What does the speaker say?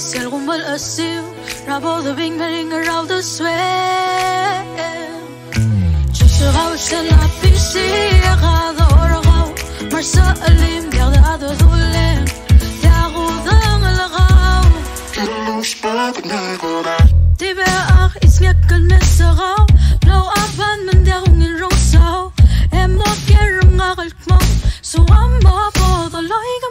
sealgun vol asiu Rabo de vinc venint arreu de suer Jo segau se la piscina Gadorgau Marça a limpiar de dolent Llago d'en algau Llus pot negora Die wär ach is gekkel messerau Blau aban men der ungen rosau Emma So amma bod a loiga